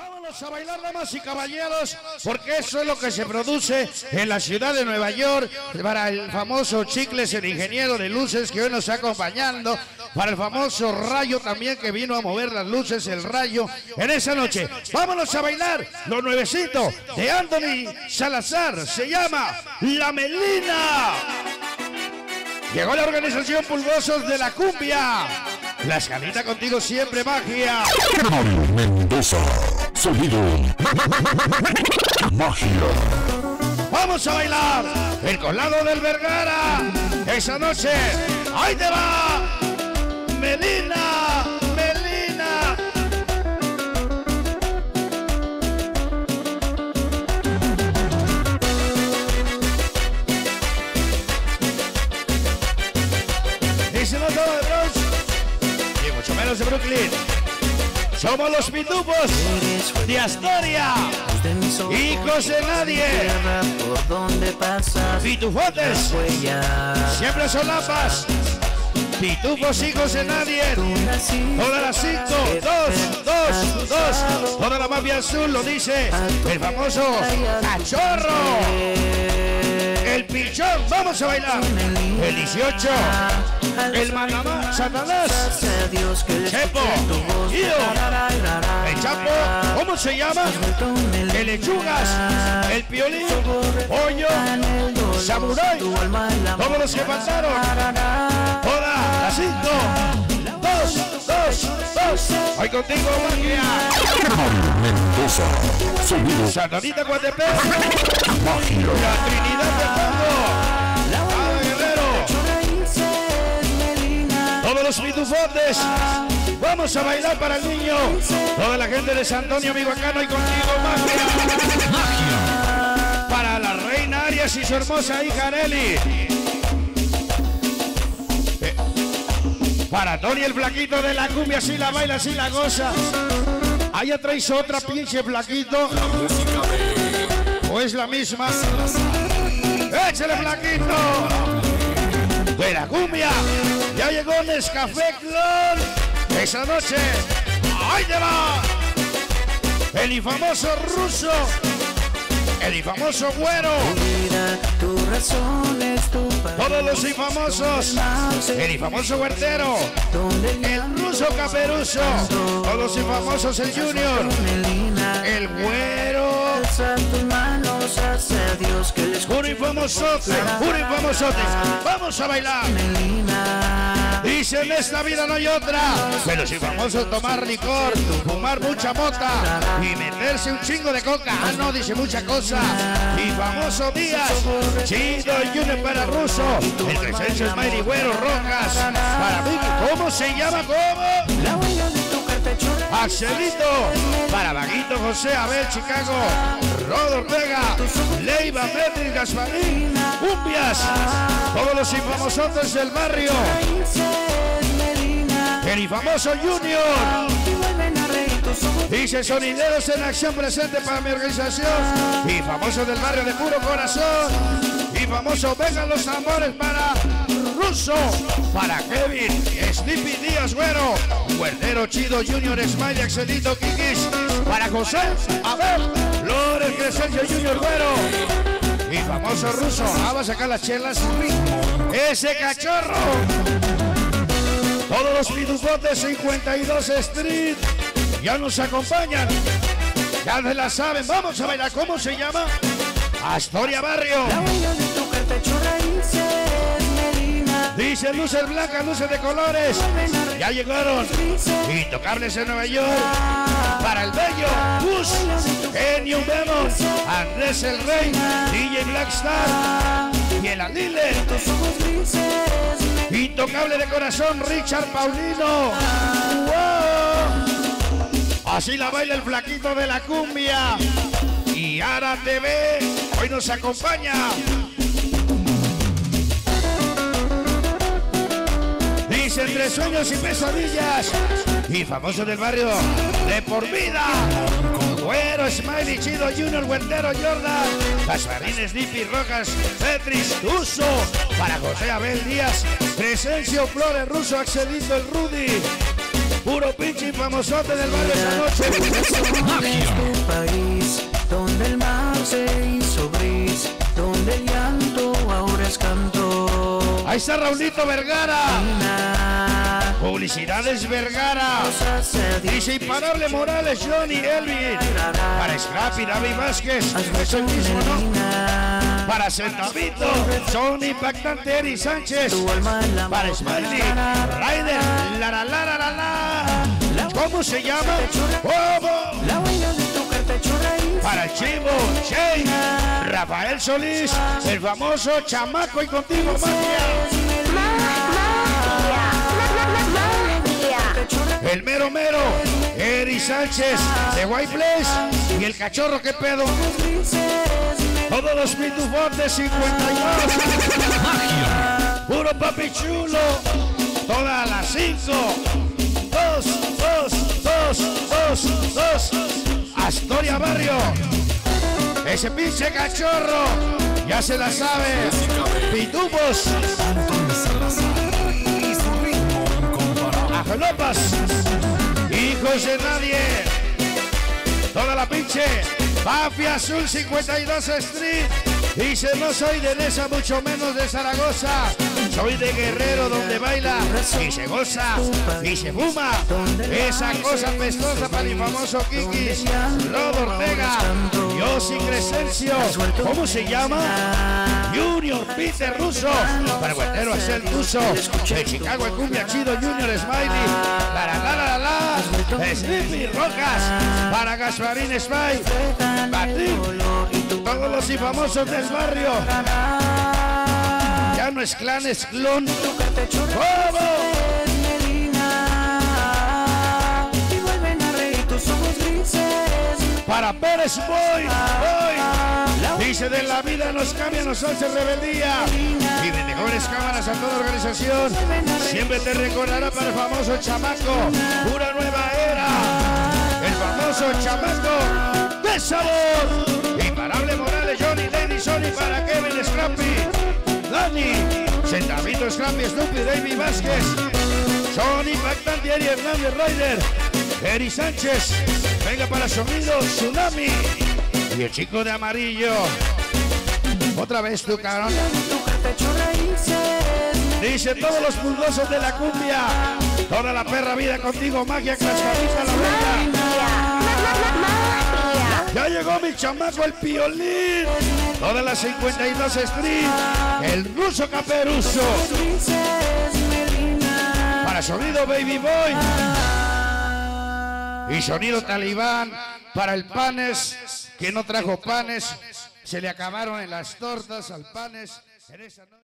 Vámonos a bailar, damas y caballeros, porque eso es lo que se produce en la ciudad de Nueva York para el famoso Chicles, el ingeniero de luces que hoy nos está acompañando, para el famoso Rayo también que vino a mover las luces, el Rayo, en esa noche. Vámonos a bailar lo nuevecito de Anthony Salazar, se llama La Melina. Llegó la organización Pulgosos de la Cumbia. La escalita contigo siempre magia. Mendoza. Sonido. Magia. Vamos a bailar el colado del Vergara. Esa noche. Ahí te va. Melina. Somos los pitufos de Astoria. Hijos de nadie. Pitufotes. Siempre son lapas. Pitufos, hijos de nadie. Todas las cinco, dos, dos, dos. Toda la mafia azul lo dice el famoso cachorro. El pichón, vamos a bailar. El 18, el manamá, Satanás. Chepo. Guido, el Chapo, ¿cómo se llama? el lechugas, el piolín, pollo, samurai, todos los que pasaron. Las cinco, dos, dos, dos. Hoy contigo, magia. Mendoza. Sonido. Santanita Guatepec, Magia. la Trinidad de Fondo. Todos los pitufotes. Vamos a bailar para el niño. Toda la gente de San Antonio, Mihuacano y contigo, magia. Para la reina Arias y su hermosa hija Nelly. Eh, Para Tony el flaquito de la cumbia, así la baila, así la goza. Allá traes otra pinche flaquito. ¿O es la misma? ¡Échale flaquito! De la cumbia. Ya llegó Nescafé Clon. Esa noche. ¡Ahí te va! El infamoso ruso. El infamoso güero. Todos los infamosos. El infamoso huertero. El ruso caperuso. Todos los infamosos el junior. El güero. Infamosote. Vamos a bailar. Dice en esta vida no hay otra. Pero si famoso tomar licor, fumar mucha mota y meterse un chingo de coca. Ah, no, dice mucha cosa. Y famoso Díaz, Chido Junior para Ruso. El Crescencio Smiley Güero Rojas. Para mí, ¿cómo se llama? ¿Cómo? La Axelito, para Vaguito José Abel Chicago, Rodo Ortega, Leiva Gasparín, Cumbias, todos los infamosotes del barrio, el infamoso Junior. Dice Sonideros en acción presente para mi organización. Y famoso del barrio de puro corazón. Y famoso vengan los amores para Russo, para Kevin, Sleepy Díaz Güero, Guerdero Chido Junior Smiley Axelito Kikis, para José, Abel, Flores Crescencio Junior Güero. Famoso ruso, ah, va a sacar las chelas. Ese cachorro. Todos los pitufotes 52 Street ya nos acompañan. Ya se la saben. Vamos a bailar. ¿Cómo se llama? Astoria Barrio. La huella de tu carpecho raíces, Melina. Dice luces blancas, luces de colores. Ya llegaron. Intocables en Nueva York. Para el bello. Bus. Genio Vemos. Andrés el Rey. DJ Blackstar. Y el grises, Intocable de corazón, Richard Paulino. Así la baila el flaquito de la cumbia. Y Ara TV hoy nos acompaña. Entre sueños y pesadillas. Y famoso del barrio de por vida. Güero, Smiley, Chido, Junior, Huertero, Jordan. Gasparines, Dipi, Rojas, Petris, Uso. Para José Abel Díaz. Presencio, Flores, Ruso, Axelito, el Rudy. Puro pinche famosote del barrio esta noche. Es tu país, donde el mar se hizo gris, donde el llanto ahora es canto. Ahí está Raulito Vergara. Publicidades Vergara. Dice Imparable Morales, Johnny Elvin. Para Scrappy, David Vázquez. Es el mismo, ¿no? Para Centavito, son impactante Eri Sánchez. Para Smiley, Ryder, la la la la la la. ¿Cómo se llama? ¿Cómo? La. Para Chivo, Shane, Rafael Solís, el famoso chamaco y contigo magia. El mero mero, Eri Sánchez de White Place y el cachorro que pedo. Todos los pitufos de 52. Puro papi chulo. Todas las 5. 2, 2, 2, 2, 2. Astoria Barrio. Ese pinche cachorro. Ya se la sabe. Pitufos. Ajolopas. Hijos de nadie. Toda la pinche Mafia Azul 52 Street. Dice, no soy de Nesa, mucho menos de Zaragoza. Soy de Guerrero, donde baila y se goza y se fuma. Esa cosa pestosa para el famoso Kikis. Rodo Ortega. Yossi Crescencio. ¿Cómo se llama? Junior Peter Russo. Para Guantero Axel Russo. De Chicago el Cumbia Chido Junior Smiley. La la la la la. Slippy Rocas. Para Gasparín Spy. Batín. Todos los y famosos del barrio. Ya no es clan, es clon. Reír tus ojos. Para Pérez Boy. Boy. Dice de la vida nos cambia, nos hace rebeldía. Y de mejores cámaras a toda organización. Siempre te recordará para el famoso chamaco. Pura nueva era. El famoso chamaco de sabor. Imparable Morales, Johnny, Lady Sony para Kevin Scrappy. Dani, Centavito Scrappy, Snoopy, David Vázquez. Son impactante Eri Hernández Ryder. Eri Sánchez. Venga para sonido, Tsunami. Y el chico de amarillo. Otra vez. Tu raíces. Dice todos los pulgosos de la cumbia. Toda la perra vida contigo, magia, cascarita, la bella. Ya llegó mi chamaco, el piolín. Toda la 52 Street. El ruso caperuso. Para sonido Baby Boy. Y sonido talibán para el panes, que no trajo panes, se le acabaron en las tortas al panes. en esa noche.